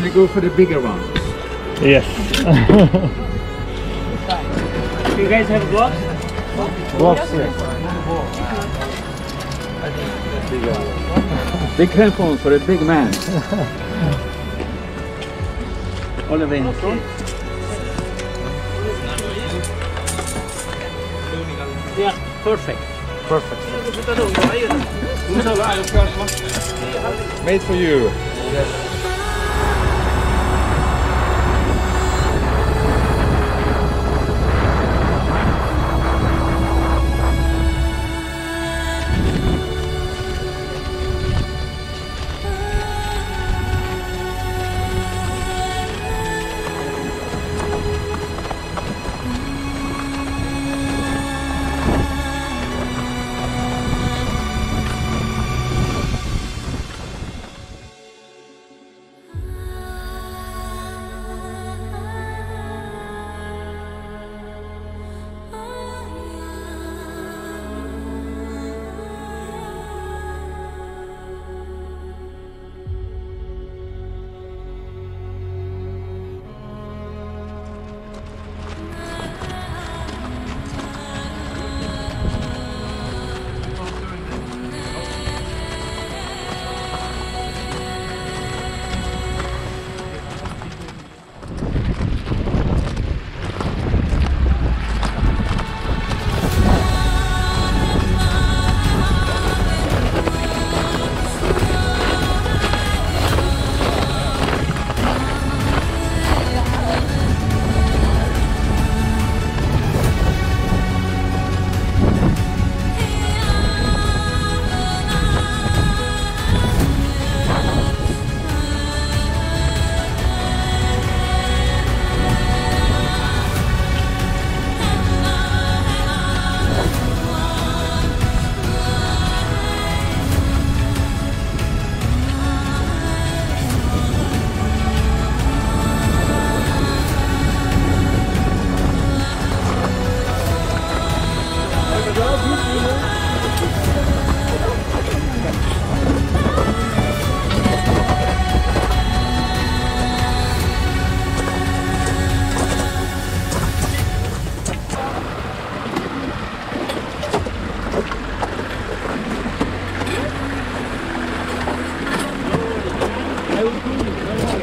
then we go for the bigger one. Yes. You guys have gloves? Gloves, yes. Big headphones for a big man. Oliver in front. Yeah, perfect. Perfect. Made for you. Eu tô... Eu tô...